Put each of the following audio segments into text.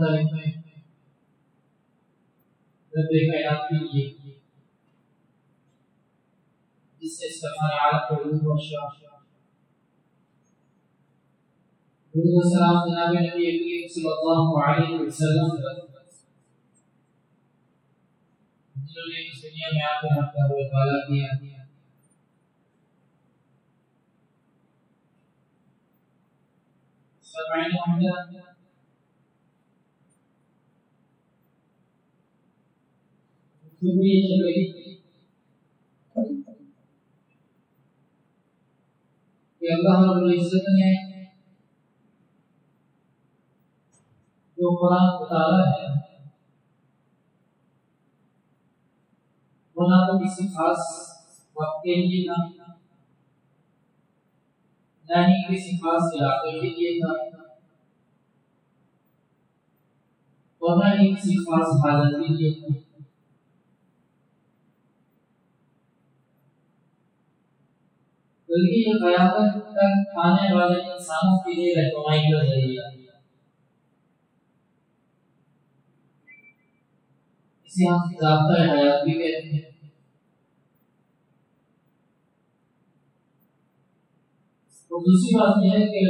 तमाम तारीफें रब कायनात के लिए जिससे इसका हमारे आलम को रूह और शाह दुरूद और सलाम जनाब नबी करीम सल्लल्लाहु अलैहि वसल्लम जिन्होंने इस दुनिया में आकर हमका वो वाला किया। फरमाए मोहम्मद गुफ्तगू ये चल रही कि अल्लाह ने जो कुरान उतारा है वो ना तो किसी खास वक्त के लिए था न ही किसी खास इलाके के लिए था और न ही किसी खास हालत के लिए था बल्कि ये कयामत तक आने वाले इंसानों के लिए रहनुमाई का ज़रिया इसे हम जाता हयात भी कहते हैं। तो दूसरी बात यह है कि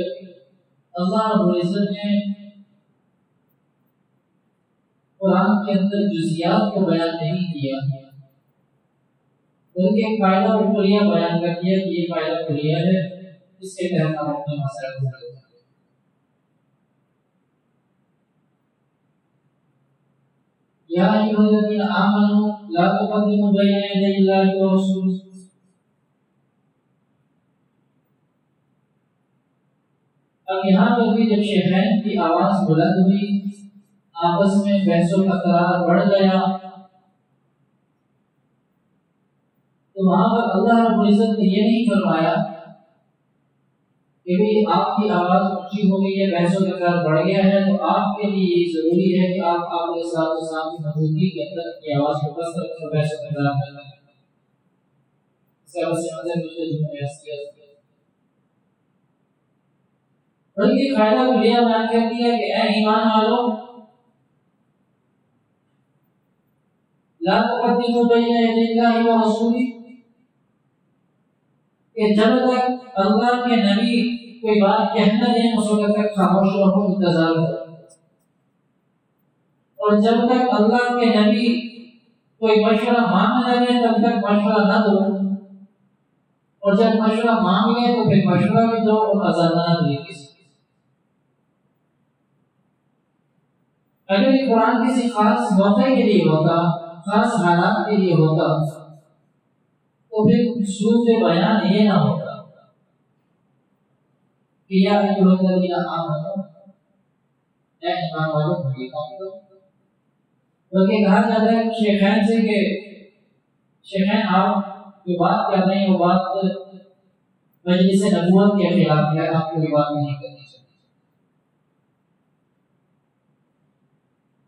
अल्लाह रब्बुल इज़्ज़त ने कुरान के अंदर जुजियात को बयान नहीं किया। बल्कि एक कायदा और कुलिया बयान कर दिया कि ये कायदा कुलिया है। इसके तहत हम अपने मसला को हल करें या अय्युहल्लज़ीना आमनू ला तुक़द्दिमू बैना यदय अल्लाहि व रसूलिही अब यहाँ पर भी जब शहरैन की आवाज़ बुलंद हुई, आपस में बहसों का करार बढ़ गया तो वहाँ पर अल्लाह रब्बुल ने ये नहीं फरमाया कि भाई आपकी आवाज़ ऊँची हो गई है बहसों का करार बढ़ गया है तो आपके लिए ये ज़रूरी है कि आप आपके साथ साथ की मौजूदगी के अंदर अपनी आवाज़ को बस कर बहसों का करार करना है इसका बस मतलब मुझे जो है किया बल्कि कायदा को लिया बयान कर दिया कि ऐ ईमान वालों, ला तुक़द्दिमू बैना यदय अल्लाहि व रसूलिही कि जब तक अल्लाह के नबी कोई बात कहना दें उस वक्त तक खामोश रहो इंतज़ार करो और जब तक अल्लाह के नबी कोई मशवरा मांग न ले, तब तक मशवरा न दो। और जब मशवरा मांग ले तो फिर मशवरा भी दो और अजाना दे अगर ये कुरान किसी खास मौके के लिए होता, खास हालात के लिए होता तो फिर सूद बयान ये ना होता। कि या अय्युहल्लज़ीना आमनू ऐ ईमान वालों मुझे काम बल्कि कहा जाता है शेखैन से कि शेखैन आप जो बात कर रहे हैं, वो बात मजलिस नबूवत के खिलाफ है आपको ये बात नहीं करनी चाहिए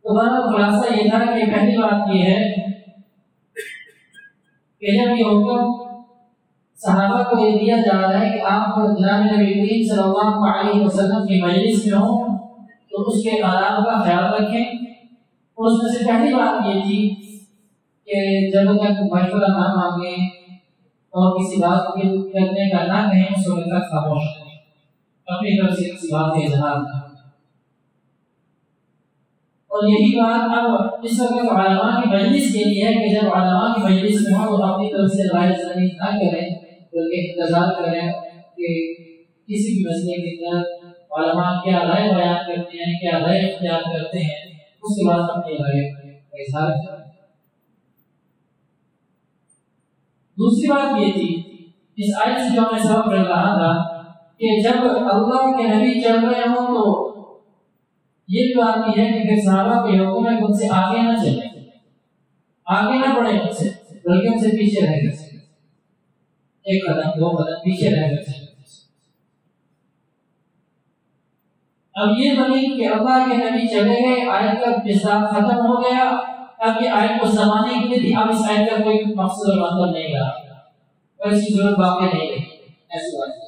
तो हमारा खुलासा ये था कि पहली बात ये है सहाबा को दिया जा रहा है कि आप जनाब नबी करीम सल्लल्लाहु अलैहि वसल्लम की मजलिस में हो तो उसके आराम का ख्याल रखें। उसमें से पहली बात ये थी कि जब तक मशवरा ना मांगे और किसी बात को करने का ना कहें, उस वक्त तक खामोश रहें। अपनी तरफ़ से किसी बात का इजहार ना और यही बात अब इस वक्त आलमा की मजलिस के लिए है कि जब आलमा की मजलिस में हो तो अपनी तरफ़ से राय ज़मीन ना करें बल्कि इंतज़ार करें कि किसी भी मसले के अंदर आलमा क्या राय बयान करते हैं, क्या राय इख्तियार करते हैं, उसके बाद अपनी राय का इजहार करें। दूसरी बात ये थी, इस आयत से जो हमें सबक मिल रहा था कि जब अल्लाह के नबी चल रहे हो तो ये बात की है कि फिर सहाबा के हुक्म है, उनसे आगे ना चले। आगे ना बढ़े उनसे, बल्कि उनसे पीछे रह गए। एक कदम, दो कदम पीछे रह गए। अब ये बनी कि अल्लाह के नबी चले गए, आयत का निसाब खत्म हो गया। अब ये आयत को जमाने के लिए अब इस आयत का कोई मकसद और मतलब नहीं रहा। और इसकी ज़रूरत बाकी नहीं रही। ऐसी बात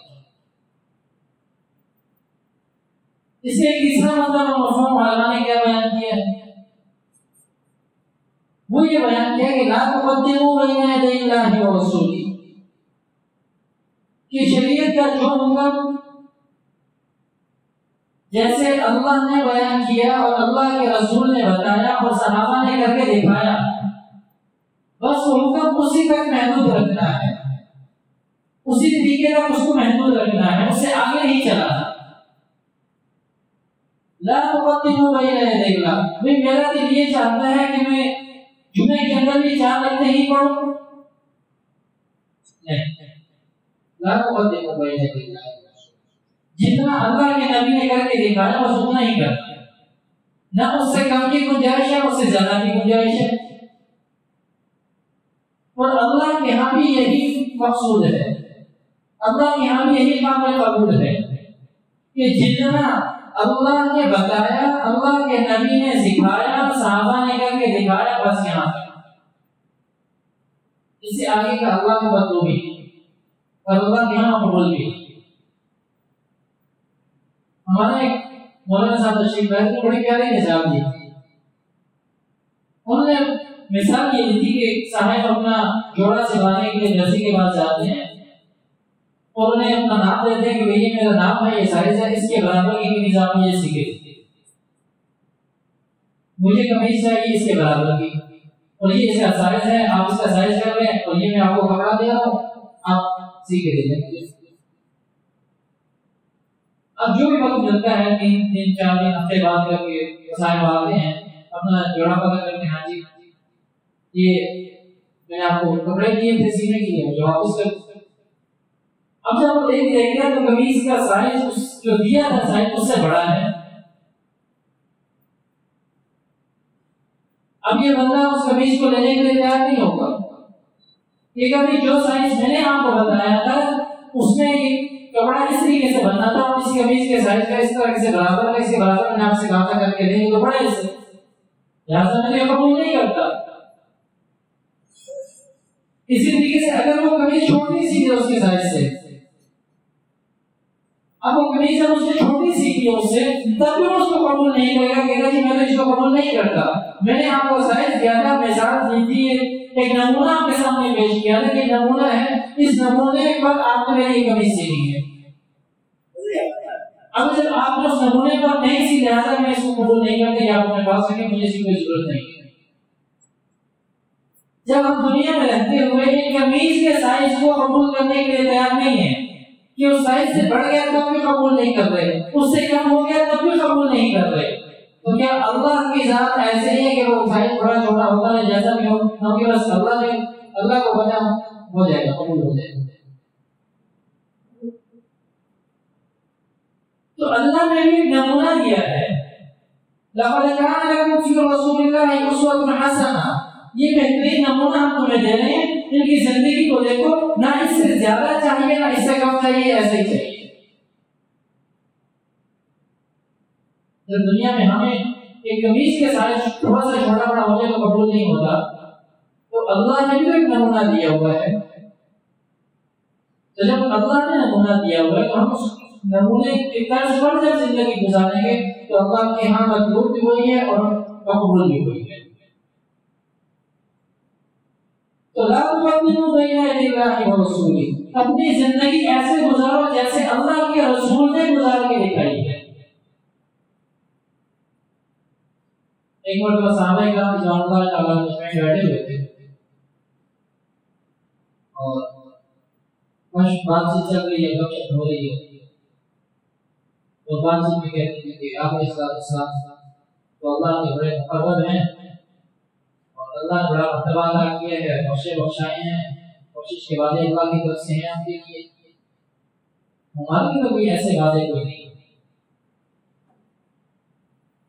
इसे तीसरा मतलब मफहूम उलमा ने क्या, बयान किया। है वो ये बयान किया कि ला तुक़द्दिमू बैना यदैल्लाहि व रसूली। कि शरीयत का जो हुक्म, जैसे अल्लाह ने बयान किया और अल्लाह के रसूल ने बताया और सहाबा ने करके दिखाया, बस हुक्म उसी तक महदूद रखना है। उसी तरीके तक उसको महदूद रखना है, उससे आगे नहीं चलाना भाई मेरा। दिल ये चाहता है कि मैं जुमे के अंदर भी चार रखते ही पढ़ूं। जितना अल्लाह के नबी ने करके दिखाया, बस उतना ही करना ना उससे कम की गुंजाइश है, उससे ज़्यादा की गुंजाइश है। और अल्लाह के यहाँ भी यही मकसूद है। अल्लाह के यहाँ भी यही काबिल कबूल है। कि जितना अल्लाह ने बताया, अल्लाह के नबी ने सिखाया, साहबा ने करके दिखाया, बस यहाँ तक। इससे आगे का अल्लाह को बदलू भी। और अल्लाह के यहाँ कबूल भी। हमारे मौलाना साहब तशरीफ़ लाए थे बड़ी प्यारी मिसाल दी उन्होंने मिसाल ये दी थी कि साहब अपना जोड़ा सिखाने के लिए दर्जी के पास जाते हैं। और उन्हें अपना नाम देते हैं कि भैया मेरा नाम है, ये साइज़ है इसके बराबर की निज़ाम मुझे सीखे। मुझे कमीज चाहिए इसके बराबर की। और ये इसका साइज़ है, आप इसका साइज़ कर लें और ये मैं आपको कपड़ा दे रहा हूँ, आप सीखे दे दें अब जो भी वक्त मिलता है, तीन दिन चार दिन हफ़्ते बाद करके साहब आते हैं, अपना जोड़ा पकड़ करके हाँ जी, ये मैंने आपको कपड़े दिए थे सीने के लिए मुझे वापस कर अब जब आप देख देखेंगे तो कमीज का साइज़ जो दिया था साइज़ उससे बड़ा है। अब ये बंदा उस कमीज को लेने के लिए तैयार नहीं होगा। कि कभी जो साइज़ मैंने आपको बताया था, उसमें ये कपड़ा इस तरीके से बनना था, और इस कमीज के साइज़ का इस तरह से बराबर है इसके बराबर में आपसे कहा करके देंगे तो बड़ा इससे लिहाजा मैं कबूल नहीं करता। इसी तरीके से अगर वो कमीज छोटी सी है उसके साइज़ से अब वो कमीज जब उसने छोटी सी की उससे तब भी उसको कबूल नहीं करेगा, कहेगा, जी मैं तो इसको कबूल नहीं करता। मैंने आपको साइज़ दिया था मिसाल दी थी एक नमूना आपके सामने पेश किया था कि नमूना है, इस नमूने पर आपने ये कमीज सीनी है। अब जब आप उस नमूने पर नहीं सी लिहाजा मैं इसको कबूल नहीं करते या अपने पास सके मुझे इसकी कोई ज़रूरत नहीं है। जब हम दुनिया में रहते हुए, एक कमीज के साइज़ को कबूल करने के लिए तैयार नहीं है कि उस साइज़ से बढ़ गया तब भी कबूल नहीं कर रहे। उससे कम हो गया तब भी कबूल नहीं कर रहे। तो क्या अल्लाह की जात ऐसे ही है कि वो साइज़ थोड़ा छोटा होता है जैसा भी हो क्योंकि बस अल्लाह ने अल्लाह को बना हो जाएगा, कबूल हो जाएगा। तो अल्लाह ने भी नमूना दिया है। लक़द कान लकुम फ़ी रसूलिल्लाहि उसवतुन हसना। ये बेहतरीन नमूना हम तुम्हें दे रहे हैं। इनकी ज़िंदगी को देखो, ना इससे ज़्यादा चाहिए, ना इससे कम चाहिए, ऐसे ही चाहिए। जब दुनिया में हमें एक कमीज के साइज़ थोड़ा सा छोटा बड़ा हो जाए तो कबूल नहीं होता तो अल्लाह ने भी एक नमूना दिया हुआ है। तो जब अल्लाह ने नमूना दिया हुआ है तो हम उस नमूने के तर्ज पर जब ज़िंदगी गुजारेंगे तो अल्लाह के यहाँ मज़बूत भी हुई है और कबूल भी हुई है तो अपनी ज़िंदगी ऐसे गुजारो जैसे अल्लाह के रसूल ने गुजार के दिखाई है। एक बार तो साहबा इकराम जानकार ताला में बैठे हुए थे। और कुछ बातचीत चल रही है गपशप हो रही है। तो बातचीत में कहते हैं कि आप इस साथ तो अल्लाह के बड़े मुकर्रम हैं। अल्लाह ने बड़ा मर्तबा अदा किया है, बख्शे बख्शाए हैं कोशिश के वादे अल्लाह की तरफ़ से हैं आपके लिए। हमारे तो कोई ऐसे वादे कोई नहीं।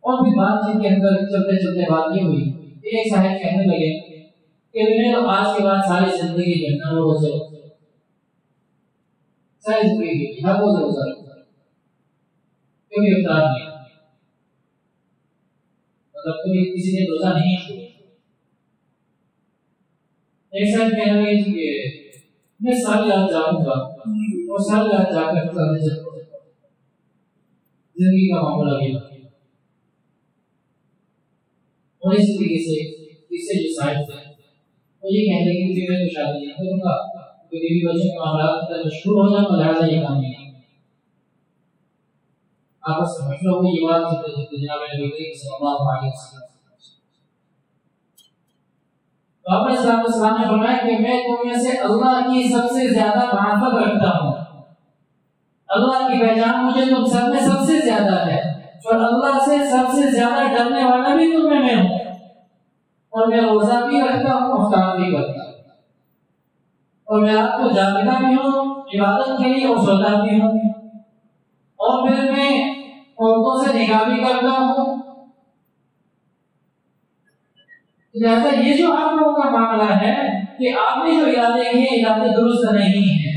और भी बातचीत के अंदर चलते चलते बात नहीं हुई, एक साहब कहने लगे कि मैंने तो आज के बाद सारी ज़िंदगी जो है ना वो रोज़े सारी ज़िंदगी हर रोज रोजा। क्योंकि इफ्तार नहीं मतलब कभी किसी ने रोजा नहीं छोड़ा। साथ कहने लगे कि मैं सारी रात जागूँगा और सारी रात जाकर ज़िंदगी का मामला भी और इस तरीके से, इससे जो साइड है, वो ये कहने लगे कि मैं तो शादी नहीं करूँगा, क्योंकि बीवी बच्चों के मामला शुरू हो जाए तो लिहाजा ये काम नहीं में मशवरा हुई ये बात चलते चलते जनाब नबी करीम सल्लल्लाहु अलैहि वसल्लम तो ने फरमाया कि मैं में से अल्लाह की सबसे ज़्यादा रखता हूँ। अल्लाह की पहचान मुझे तुम सब में सबसे ज़्यादा है। और अल्लाह से सबसे ज़्यादा डरने वाला भी में हूँ। और मैं रोजा भी रखता हूँ भी करता और मैं आपको जागता भी हूँ, इबादत के लिए और भी हूँ। और फिर मैं औरतों से निगाह भी करता हूँ। लिहाजा ये जो आप लोगों का मामला है कि आपने जो इरादे किए इरादे दुरुस्त नहीं है।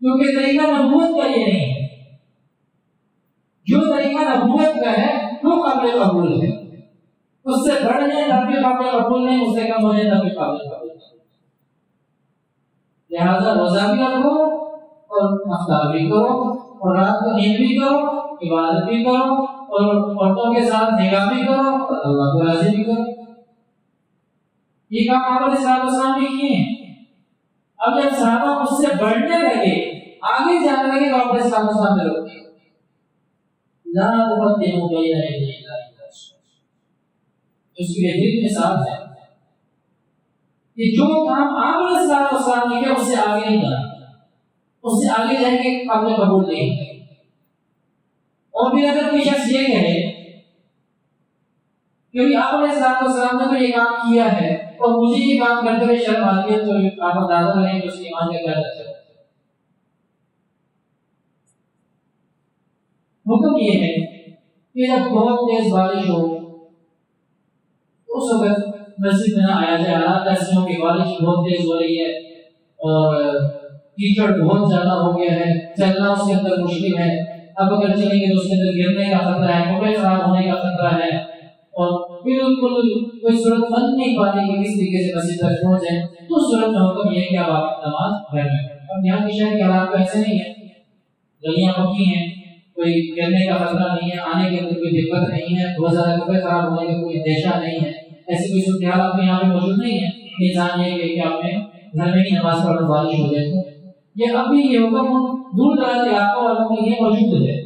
क्योंकि तरीका नबूत का ये नहीं है। जो तरीका नबूत का है, वो काबिल कबूल है। उससे बढ़ जाए तब भी काबिल कबूल नहीं, उससे कम हो जाए तब भी काबिल कबूल लिहाजा रोजा भी रखो और अफ्तार भी करो, और रात को नींद भी करो, इबादत भी करो, और औरतों के साथ निगाह भी करो, और अल्लाह को राज़ी भी करो। ये काम सलाम ने किए। हैं अब जब सहाबा उससे बढ़ने लगे, आगे जाने लगे तो आपने सलाम ने रोक यदै उसकी बेहतरीन मिसाल है। कि जो काम आपने सलाम ने किया, उससे आगे नहीं जाना। उससे आगे जाएँगे आपने कबूल नहीं और फिर अगर कोई शख्स ये कहे, क्योंकि आपने सलाम ने तो ये काम किया है और मुझे ये काम करते हुए शर्म आती है तो आप अंदाज़ा करें कि उसके ईमान का क्या दर्जा हुक्म ये है कि जब बहुत तेज बारिश हो, उस वक्त मस्जिद में आया जाए। हालात ऐसे कि बारिश बहुत तेज हो रही है और कीचड़ बहुत ज़्यादा हो गया है। चलना उसके अंदर मुश्किल है। अब अगर चलेंगे तो उसके अंदर गिरने का खतरा है, कपड़े खराब होने का खतरा है। और बिल्कुल कोई सूरत बन नहीं पाती कि किस तरीके से मस्जिद तक पहुँच जाए। तो सूरत में हुक्म यह कि आप नमाज़ घर में अब यहाँ की के हालात तो ऐसे नहीं है। गलियाँ पक्की हैं, कोई गिरने का खतरा नहीं है, आने के अंदर कोई दिक्कत नहीं है, बहुत ज़्यादा कपड़े खराब होने का कोई अंदेशा नहीं है। ऐसी कोई सूरत हाल आपके यहाँ पे मौजूद नहीं है। इंसान ये कि आपने घर में ही नमाज़ पढ़ बारिश हो जाए तो। ये अभी ये हुक्म दूर दराज इलाकों वालों में ये मौजूद है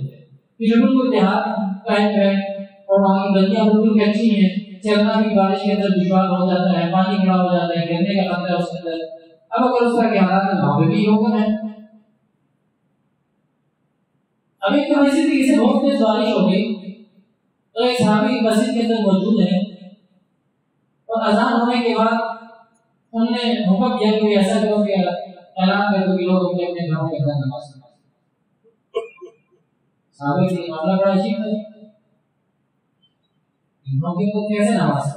कि जो बिल्कुल देहात टाइम है और की गलियाँ बिल्कुल अच्छी हैं? चलना भी बारिश के अंदर दुश्वार हो जाता है, पानी खड़ा हो जाता है, गिरने का खतरा उसके अंदर। अब अगर उस तरह के हालात में वहाँ पे भी हुक्म है। अभी तो इसी तरीके से बहुत तेज बारिश हो गई तो एक सहाबी मस्जिद के अंदर मौजूद है। और अजान होने के बाद उन्होंने हुक्म किया कि ऐसा करो कि ऐलान कर दो कि लोग अपने अपने घरों के अंदर नमाज़ साबित के मामला बड़ा अजीब है। के अंदर कैसे नमाज़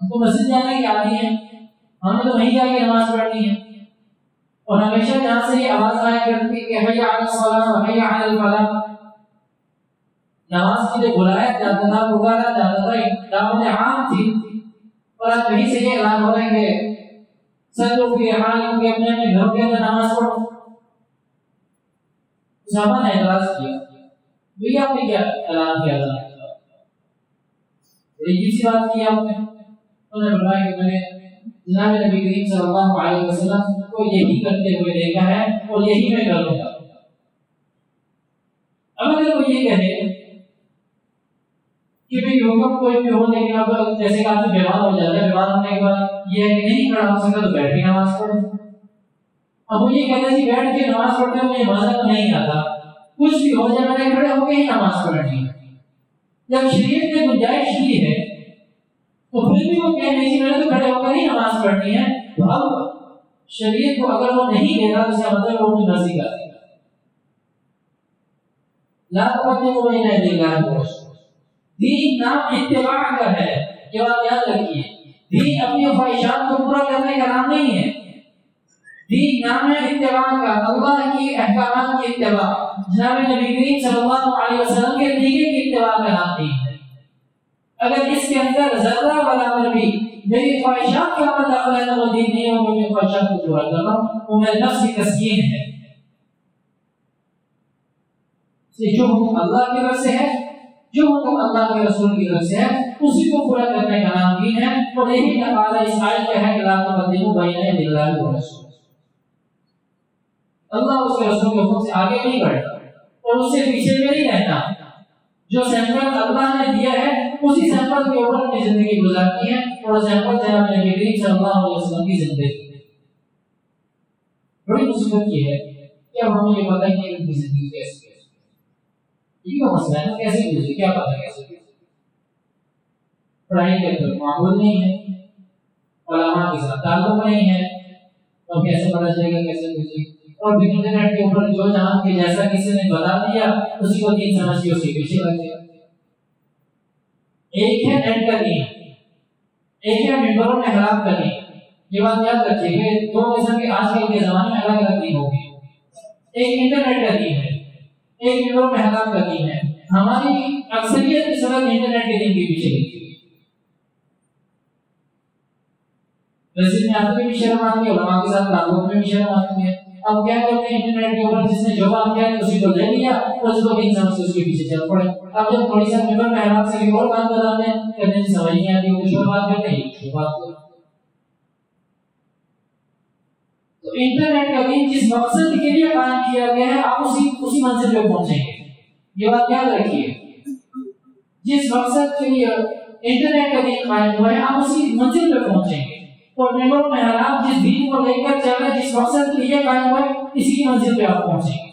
हमको मस्जिद जाने की आदि है। हमें तो वहीं जाके नमाज़ पढ़नी है। और हमेशा जहाँ से ये आवाज़ आया करती कि अल फलाह नमाज़ के लिए बुलाया जाता था पुकारा जाता था दावत आम थी। और आज वहीं से ये ऐलान हो रहे हैं सब लोग भी हाल के अपने अपने घरों के अंदर नमाज़ पढ़ो। साहबा ने ऐतराज किया। भैया आपने क्या ऐलान किया था? अजीब सी बात की आपने? उन्होंने बताया कि मैंने जनाब नबी करीम सल्लल्लाहु अलैहि वसल्लम को यही करते हुए देखा है और यही मैं करूँगा। अब अगर कोई ये कहे कि भाई हुक्म कोई भी हो लेकिन अब जैसे कि आपसे बीमार हो जाता है बीमार होने के बाद ये कि नहीं खड़ा हो सकता तो बैठ के नमाज़ पढ़ो। अब ये कहते कि बैठ के नमाज़ पढ़ते मुझे मज़ा तो नहीं आता कुछ भी हो जाए, मैंने खड़े होकर ही नमाज़ पढ़नी है। जब शरीर ने गुंजाइश दी है तो फिर भी वो कह नहीं मैंने तो खड़े होकर ही नमाज़ पढ़नी है। तो अब शरीर को अगर वो नहीं देगा तो इसका मतलब वो अपनी मर्ज़ी कर देगा ला तकद्दुम बैन यदिल्लाहि व। दीन नाम इत्तिबा का है याद रखिए। दीन अपनी ख्वाहिशात को पूरा करने का नाम नहीं है। दीन है का अल्लाह की अहकाम की इत्तिबा नबी करीम सल्लल्लाहु अलैहि वसल्लम के तरीके की इत्तिबा का है अगर इसके अंदर बराबर भी मेरी ख्वाहिशात का है दीन नहीं मेरी ख्वाहिशात को वो नफ्स की तस्कीन है जो हुक्म अल्लाह की तरफ़ से है, जो हुक्म अल्लाह के रसूल की तरफ़ से है, उसी को पूरा करने का नाम दीन है और यही नकाला इस आयत का है कि ला तुक़द्दिमू बैन यदिल्लाहि व रसूल। अल्लाह उसके रसूल के हुक्म से आगे नहीं बढ़ता और उससे पीछे में नहीं रहता। जो सैंपल अल्लाह ने दिया है, उसी सैंपल के ऊपर अपनी ज़िंदगी गुजारती है और सैंपल जनाब नबी करीम सल्लल्लाहु अलैहि वसल्लम की ज़िंदगी। बड़ी मुसीबत ये है कि अब हमें ये पता है कि ज़िंदगी कैसी है। यही तो मसला है? कैसे गुजरी? क्या पता कैसे पढ़ाई के अंदर माहौल नहीं है, उलमा के साथ ताल्लुक नहीं है तो कैसे पता चलेगा कैसे गुजरी? और इंटरनेट के ऊपर जो जहाँ के जैसा किसी ने बता दिया, उसी को तीन समझ के उसके पीछे लग गया एक है नेट का दीन एक है मेंबरों में हराम का दीन ये बात याद रखिए दो किस्म के आजकल के जमाने में अलग अलग होगी। एक इंटरनेट का दीन है। एक मेंबरों में हराम का दीन है। हमारी अक्सरियत की सड़क इंटरनेट के के पीछे मस्जिद में आते भी शर्म आती है के साथ ताल्लुक में भी शर्म आती है। अब क्या करते हैं? इंटरनेट के ऊपर जिसने जो बात किया, उसी को ले लिया। और उसको भी समझ से उसके पीछे चल पड़े। अब जब थोड़ी सा मेंबर मेहमान से और बात बताते हैं करने की समझ नहीं आती और बात करते हैं। कुछ बात करते तो इंटरनेट का दिन जिस मकसद के लिए कायम किया गया है, आप उसी उसी मंजिल पे पहुँचेंगे ये बात याद रखिए। जिस मकसद के लिए इंटरनेट का दिन कायम हुआ है, आप उसी मंजिल पे पहुँचेंगे और मेंबर में आप जिस दीन को लेकर चल रहे जिस मकसद के लिए कायम हुआ है, इसी मंजिल पे आप पहुँचेंगे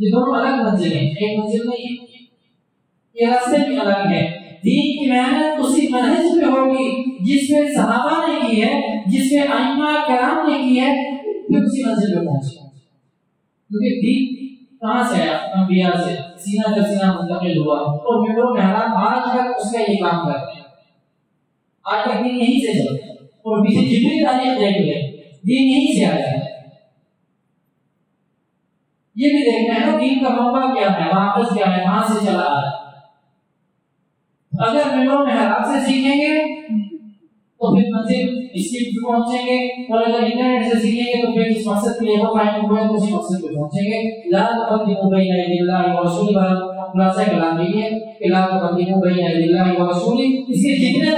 ये दोनों अलग मंजिल हैं। एक मंजिल नहीं है, ये रास्ते भी अलग है। दीन की मेहनत उसी मनहज पे होगी, जिसमें सहाबा ने की है, जिसमें आइमा कराम ने की है, फिर उसी मंजिल पे पहुँचे। क्योंकि दीन कहाँ से आया? अंबिया से। सीना दर सीना मुंतकिल हुआ। और मेरे मेहराब आज तक उसका ये काम कर रहे हैं। आज तक दीन यहीं से चलता है। और पीछे जितनी तारीख देख ले दीन यहीं से आया है। ये भी देखना है ना दीन का मौका क्या है, वापस क्या है वहाँ से चला आ रहा है। अगर मिलों में हराम से सीखेंगे तो फिर मंजिल इसकी पहुँचेंगे, और अगर इंटरनेट से सीखेंगे तो फिर इस मकसद के लिए वो कायम हुए तो उसी मकसद पे पहुँचेंगे। ला तकद्दिमु बैन यदिल्लाहि व रसूली वाला है यदिल्लाहि व रसूली इसके जितने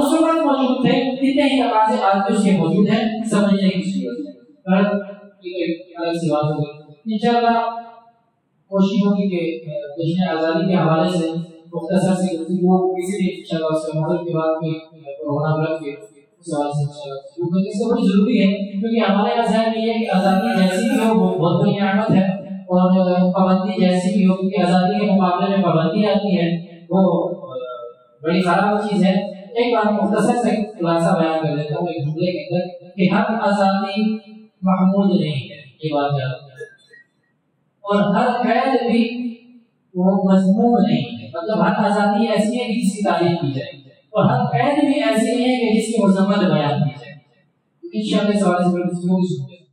उस वक्त मौजूद थे इतने ही आज भी उसके मौजूद हैं समझने की ज़रूरत है। पर ये अलग सी बात होगी। इंशाल्लाह, कोशिश होगी कि आज़ादी के हवाले से मुख्तसर से वो किसी भी इंशाल्लाह उसके मदद के बाद प्रोग्राम रख के क्योंकि बड़ी ज़रूरी है, क्योंकि हमारे यहाँ जहन है कि आज़ादी जैसी भी हो बहुत बड़ी नियामत है। और पाबंदी जैसी भी हो क्योंकि आज़ादी के मुकाबले में पाबंदी आती है, वो बड़ी खराब चीज़ है। एक बात मुख्तसर से खुलासा बयान कर देता हूँ एक जुमले के अंदर कि हर आज़ादी महमूद नहीं है, ये बात याद और हर कैद भी वो मजमूम नहीं है। मतलब हर आज़ादी ऐसी है कि जिसकी तारीफ़ की जाए और हर कैद भी ऐसी है कि जिसकी मजम्मत बयान की जाए। इंशाल्लाह इस हवाले से